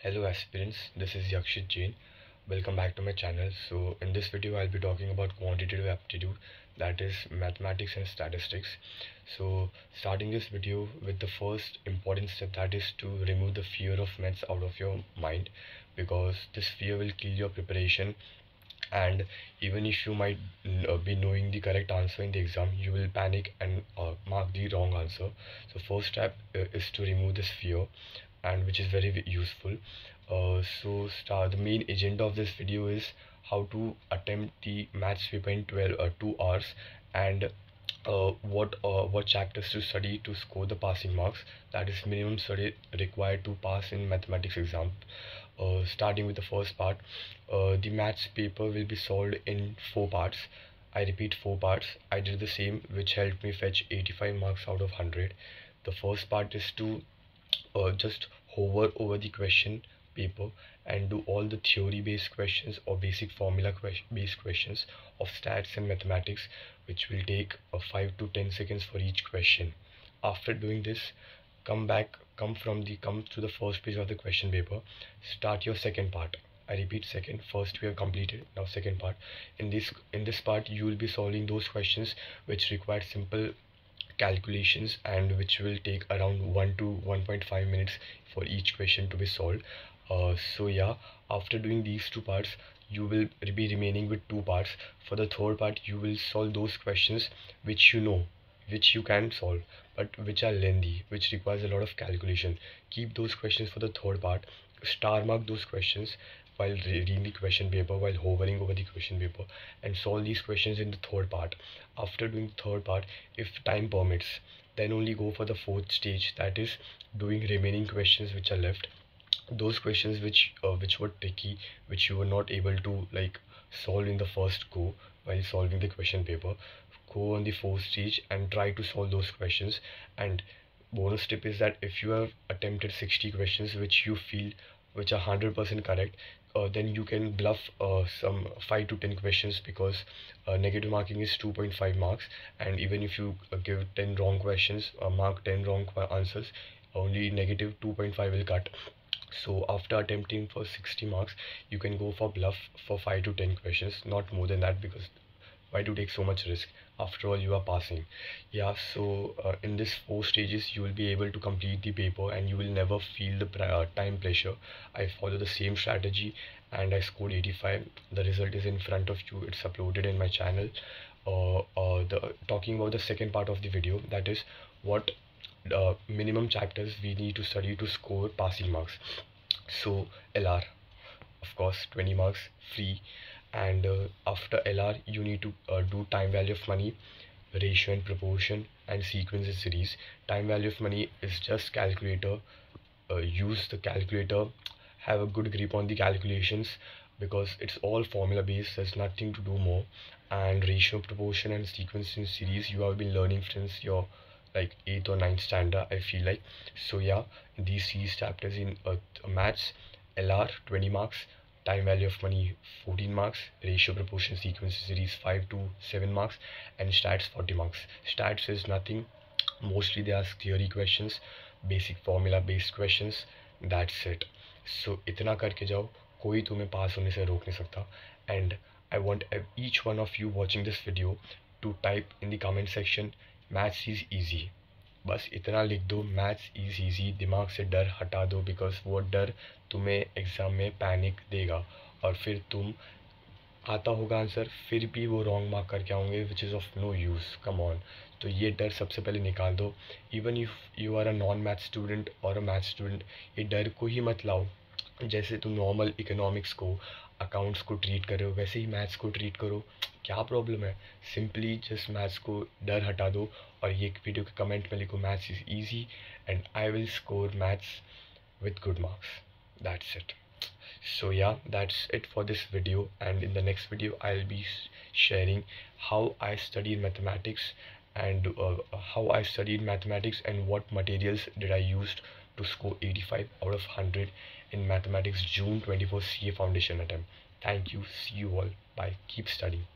Hello aspirants, this is Yakshit Jain. Welcome back to my channel. So in this video I'll be talking about quantitative aptitude that is mathematics and statistics. So starting this video with the first important step that is to remove the fear of maths out of your mind because this fear will kill your preparation and even if you might uh, be knowing the correct answer in the exam you will panic and uh, mark the wrong answer so first step uh, is to remove this fear and which is very useful. Uh, so start the main agenda of this video is how to attempt the maths paper in 12 uh, 2 hours and uh, what uh, what chapters to study to score the passing marks. That is minimum study required to pass in mathematics exam. Uh, starting with the first part uh, the maths paper will be solved in four parts. I repeat four parts. I did the same which helped me fetch 85 marks out of 100 the first part is to uh, just hover over the question paper and do all the theory based questions or basic formula based questions of stats and mathematics which will take uh, 5 to 10 seconds for each question. After doing this come back come from the come to the first page of the question paper. Start your second part. I repeat second. First we have completed. Now second part. In this in this part you will be solving those questions which require simple calculations and which will take around 1 to 1.5 minutes for each question to be solved. Uh, so yeah after doing these two parts you will be remaining with two parts. For the third part you will solve those questions which you know which you can solve but which are lengthy which requires a lot of calculation. Keep those questions for the third part. Star mark those questions while reading the question paper while hovering over the question paper and solve these questions in the third part. After doing the third part if time permits then only go for the fourth stage that is doing remaining questions which are left. Those questions which uh, which were tricky which you were not able to like solve in the first go while solving the question paper go on the fourth stage and try to solve those questions. And bonus tip is that if you have attempted 60 questions which you feel which are 100% correct uh, then you can bluff uh, some 5 to 10 questions because uh, negative marking is 2.5 marks. And even if you uh, give 10 wrong questions uh, mark 10 wrong answers only negative 2.5 will cut. So after attempting for 60 marks you can go for bluff for 5 to 10 questions not more than that because why to take so much risk? After all you are passing. Yeah so uh, in this four stages you will be able to complete the paper and you will never feel the uh, time pressure. I follow the same strategy and i scored 85 the result is in front of you. It's uploaded in my channel. Uh, uh, the talking about the second part of the video that is what uh, minimum chapters we need to study to score passing marks. So lr of course 20 marks free. And uh, after LR you need to uh, do time value of money ratio and proportion and sequence series. Time value of money is just calculator. Uh, use the calculator. Have a good grip on the calculations because it's all formula based there's nothing to do more. And ratio proportion and sequence in series you have been learning since your like 8th or 9th standard i feel like. So yeah these series chapters in uh, maths L R twenty marks time value of money fourteen marks ratio proportion sequence series five to seven marks and stats forty marks start is nothing mostly they are theory question basic formula based question that's set so इतना करके जाओ। कोई तुम्हें पास होने से रोक नहीं सकता। And I want each one of you watching this video to type in the comment section maths is easy बस इतना लिख दो, मैथ्स इज़ ईजी दिमाग से डर हटा दो बिकॉज़ वो डर तुम्हें एग्ज़ाम में पैनिक देगा। और फिर तुम आता होगा आंसर फिर भी वो रॉन्ग मार्क करके आओगे which is of no use come on तो ये डर सबसे पहले निकाल दो। Even if you are a non math student और अ मैथ स्टूडेंट ये डर को ही मत लाओ। जैसे तुम नॉर्मल इकोनॉमिक्स को अकाउंट्स को ट्रीट कर रहे हो, वैसे ही मैथ्स को ट्रीट करो। क्या प्रॉब्लम है? सिंपली जस्ट मैथ्स को डर हटा दो और ये वीडियो के कमेंट में लिखो maths is easy and I will score maths with good marks. That's it. So, yeah, that's it for this video. And in the next video, i'll be sharing how i studied mathematics and uh, how i studied mathematics and what materials did i use to score 85 out of 100 in mathematics June 24 CA foundation attempt. Thank you. See you all. Bye. Keep studying.